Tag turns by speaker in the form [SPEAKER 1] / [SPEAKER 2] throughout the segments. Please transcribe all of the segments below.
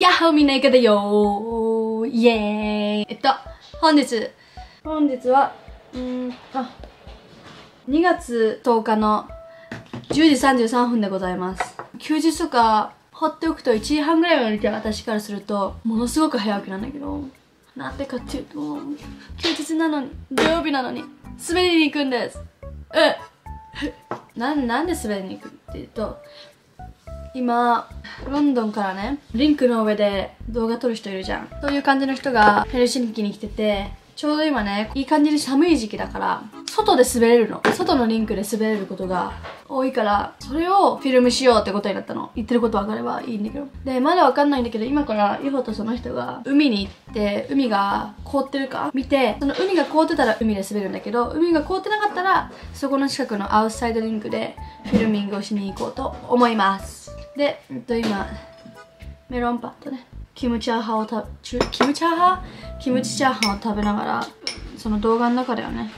[SPEAKER 1] やっほーみんないかだよーイエーイえっと、本日、本日は、うーん、あ、2月10日の10時33分でございます。休日とか、放っておくと1時半ぐらいまで寝て私からすると、ものすごく早起きなんだけど、なんでかっていうと、休日なのに、土曜日なのに、滑りに行くんです。え なん、なんで滑りに行くっていうと、今、ロンドンからね、リンクの上で動画撮る人いるじゃん。そういう感じの人がヘルシンキに来てて、ちょうど今ね、いい感じに寒い時期だから、外で滑れるの。外のリンクで滑れることが多いから、それをフィルムしようってことになったの。言ってること分かればいいんだけど。で、まだ分かんないんだけど、今からユホとその人が海に行って、海が凍ってるか見て、その海が凍ってたら海で滑るんだけど、海が凍ってなかったら、そこの近くのアウトサイドリンクでフィルミングをしに行こうと思います。で、えっと今、メロンパンとね、キムチャーハンを食べ、キムチャーハ？ンキムチチャーハンを食べながら、その動画の中ではね、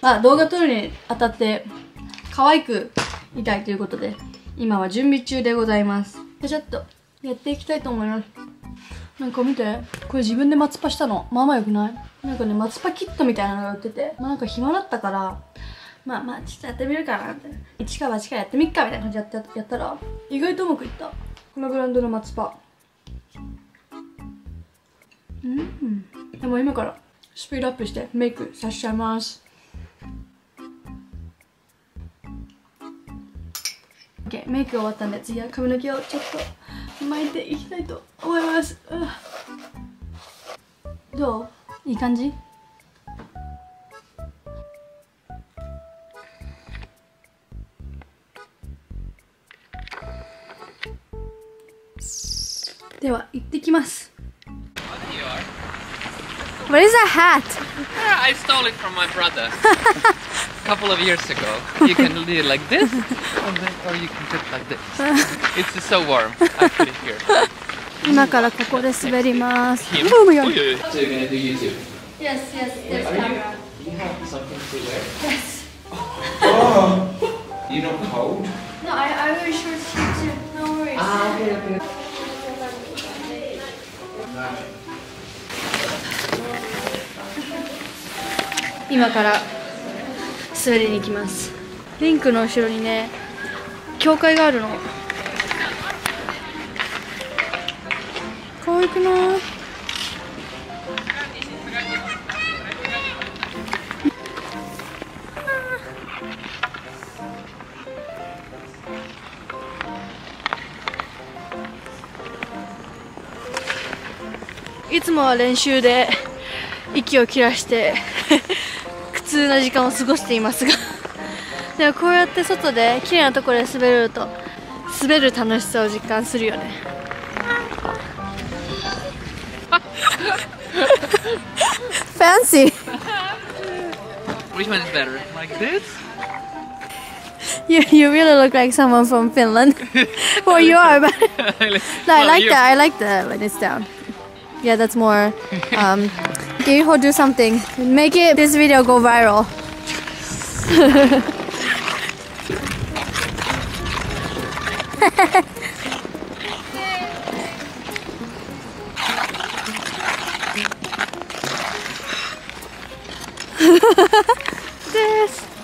[SPEAKER 1] まあ動画撮るにあたって、可愛くいたいということで、今は準備中でございます。でちょっと、やっていきたいと思います。なんか見て、これ自分で松パしたの。まあまあよくない？なんかね、松パキットみたいなのが売ってて、まあなんか暇だったから、まあまあちょっとやってみるかなみたいな一か八かやってみっかみたいな感じでやっやったら。意外とうまくいった。このブランドの松パうん。でも今からスピードアップしてメイクさせちゃいます。OK メイク終わったんで次は髪の毛をちょっと巻いていきたいと思います。どう？いい感じ？では行ってきます What is that hat?
[SPEAKER 2] I stole it from my brother a couple of years ago. You can do it like this, then, or you can put it like this. It's so warm. I put it here.
[SPEAKER 1] 今からここで滑ります。Oh my god.
[SPEAKER 2] So you're gonna do YouTube?
[SPEAKER 1] Yes, yes, there's camera.
[SPEAKER 2] Do you have something to wear?
[SPEAKER 1] Yes.
[SPEAKER 2] You not cold?
[SPEAKER 1] No, I, I wear shorts here too. No worries.
[SPEAKER 2] Ah, okay, okay.
[SPEAKER 1] 今から滑りに行きます。リンクの後ろにね、教会があるの。可愛くないいつもは練習で息を切らして苦痛な時間を過ごしていますがでもこうやって外で綺麗なところで滑れると滑る楽しさを実感するよね Fancy!
[SPEAKER 2] Which one is better? Like this?
[SPEAKER 1] You, you really look like someone from Finland. well, you are, but no, I like that. I like that when it's down. Yeah, that's more. Um, you do something? Make it this video go viral. this.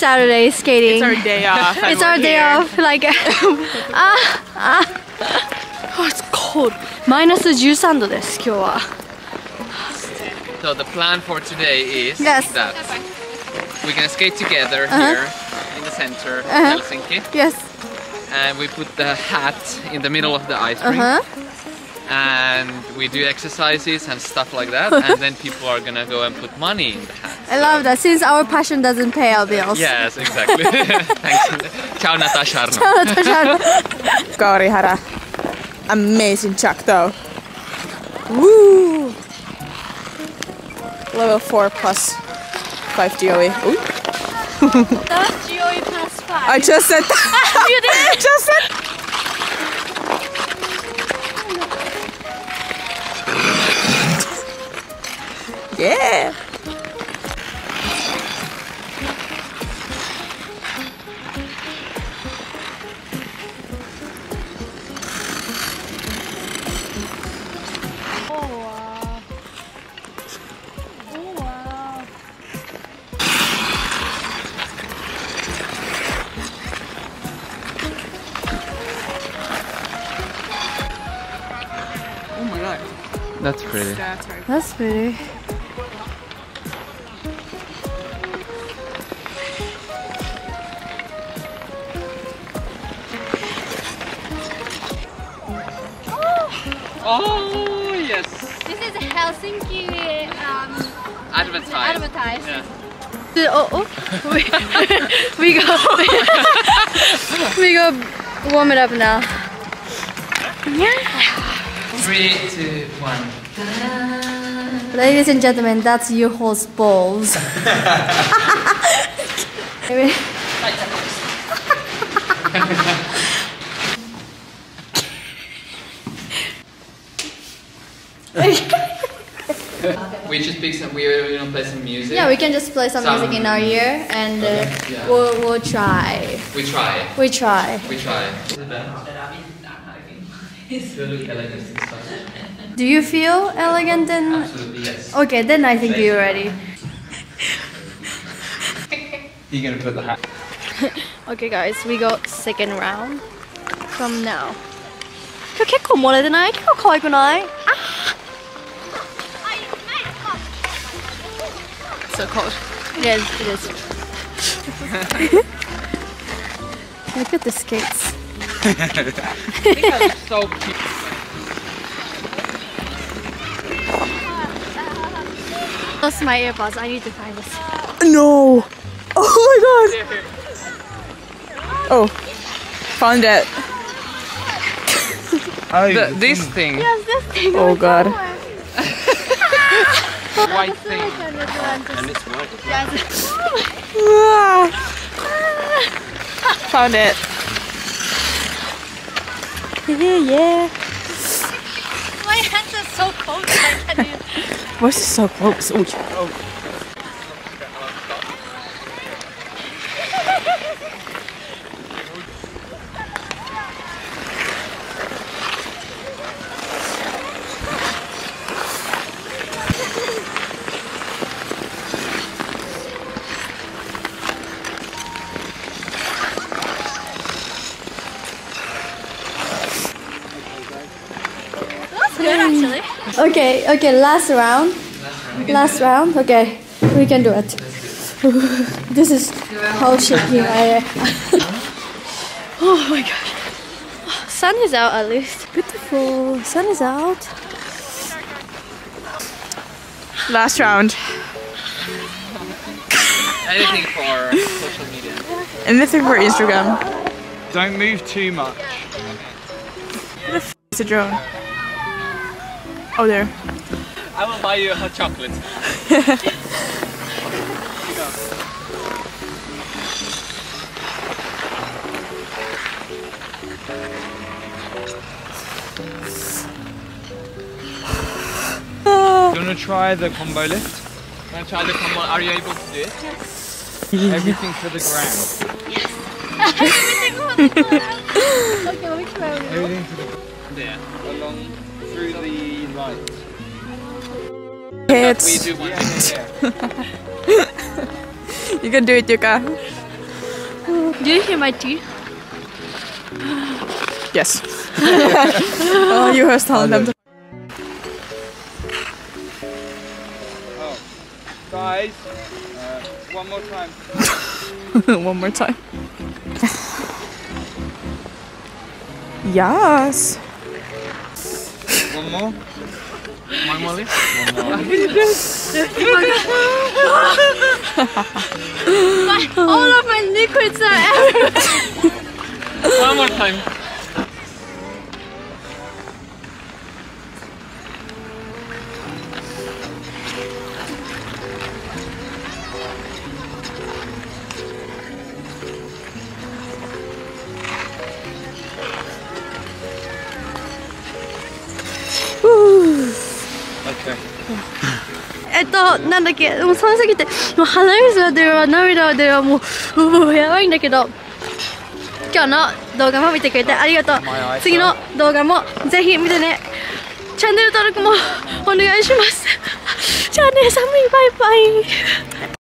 [SPEAKER 1] Saturday skating.
[SPEAKER 2] It's our day off.
[SPEAKER 1] It's our day off. Like, ah, ah. Oh, it's cold. マイナス13度です、今日は。
[SPEAKER 2] So the plan for today is
[SPEAKER 1] Yes.
[SPEAKER 2] that we're gonna skate together
[SPEAKER 1] Uh-huh.
[SPEAKER 2] here in the center
[SPEAKER 1] Uh-huh.
[SPEAKER 2] of Helsinki,
[SPEAKER 1] Yes.
[SPEAKER 2] and we put the hat in the middle of the ice rink.
[SPEAKER 1] Uh-huh.
[SPEAKER 2] and we do exercises and stuff like that and then people are gonna go and put money in the hat
[SPEAKER 1] I love that. Since our passion doesn't pay our bills.
[SPEAKER 2] yes exactly thanks ciao Natasha Arno.
[SPEAKER 3] Kaori had a amazing choctaw. Woo! Level 4 plus 5 GOE. Ooh.
[SPEAKER 1] That's GOE plus 5.
[SPEAKER 3] I just said that.
[SPEAKER 1] you did?
[SPEAKER 3] just said Yeah.
[SPEAKER 2] That's pretty.
[SPEAKER 1] That's pretty.
[SPEAKER 2] Oh yes.
[SPEAKER 1] This is Helsinki um,
[SPEAKER 2] Advertise.
[SPEAKER 1] advertise.
[SPEAKER 2] Yeah.
[SPEAKER 1] Oh, oh. We, we go we go warm it up now. Yeah.
[SPEAKER 2] Three, two, one.
[SPEAKER 1] Ladies and gentlemen, that's Yuho's balls.
[SPEAKER 2] We just pick some. We are gonna play some music.
[SPEAKER 1] yeah, we can just play some,
[SPEAKER 2] Some-
[SPEAKER 1] music in our ear and uh,
[SPEAKER 2] Okay, yeah.
[SPEAKER 1] we'll, we'll try.
[SPEAKER 2] We try.
[SPEAKER 1] We try.
[SPEAKER 2] We try. You look elegant and stuff.
[SPEAKER 1] Do you feel elegant and?
[SPEAKER 2] Absolutely, yes.
[SPEAKER 1] Okay, then I think you're ready.
[SPEAKER 2] you're gonna put the hat.
[SPEAKER 1] okay, guys, we got second round from now. 그 캐코 뭐래드나이? 캐코 커이구나이? So cold. Yes, it is. Look at the skates.
[SPEAKER 2] so cute.
[SPEAKER 1] Lost my earbuds. I need to find this.
[SPEAKER 3] No! Oh my god! Oh, found it.
[SPEAKER 2] The, this thing,
[SPEAKER 1] Yes, this thing.
[SPEAKER 3] Oh god.
[SPEAKER 2] white thing.
[SPEAKER 1] And it's white. Yes.
[SPEAKER 3] Ah. Found it. Yeah, yeah.
[SPEAKER 1] My hands are so cold. I can't even.
[SPEAKER 3] Why is so close? Ooh.
[SPEAKER 1] That's Okay, okay, last round. Last round. Okay, we can do it. this is how shaky I am. oh my god. Sun is out at least. Beautiful. Sun is out.
[SPEAKER 3] Last round.
[SPEAKER 2] Anything for social media.
[SPEAKER 3] Anything for Instagram.
[SPEAKER 4] Don't move too much.
[SPEAKER 3] It's a drone. Oh, there.
[SPEAKER 2] I will buy you a hot chocolate.
[SPEAKER 4] You wanna try the combo lift?
[SPEAKER 2] Wanna try the combo? Are you able to do it? Yes.
[SPEAKER 4] Everything for the ground. Everything for the
[SPEAKER 2] There.
[SPEAKER 4] along through the light.
[SPEAKER 2] We
[SPEAKER 3] Hits.
[SPEAKER 4] Yeah, yeah.
[SPEAKER 3] You can do it, Yuka.
[SPEAKER 1] Do you hear my teeth?
[SPEAKER 3] Yes. oh, you were telling them.
[SPEAKER 4] Oh, guys, uh, one more time.
[SPEAKER 3] One more time. yes.
[SPEAKER 4] One more.
[SPEAKER 2] One more lift.
[SPEAKER 1] All of my liquids are everywhere.
[SPEAKER 2] One more time.
[SPEAKER 1] えっと、なんだっけ、もう寒すぎて、もう鼻水が出るわ、涙が出るわ、もう、ううやばいんだけど、今日の動画も見てくれてありがとう。次の動画もぜひ見てね。チャンネル登録もお願いします。じゃあね、寒い、バイバイ。